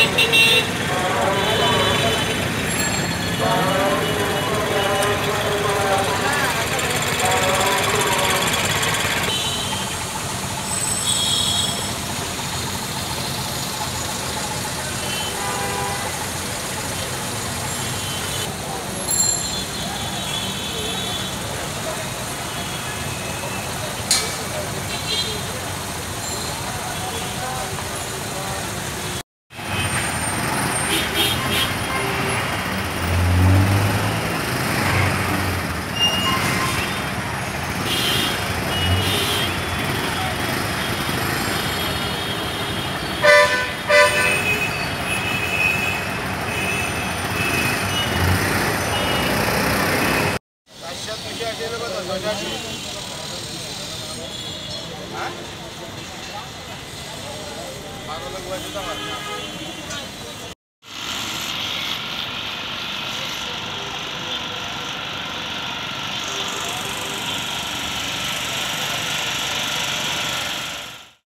Thank you. 거다 저 자식 아? 안 오는 거야 주상아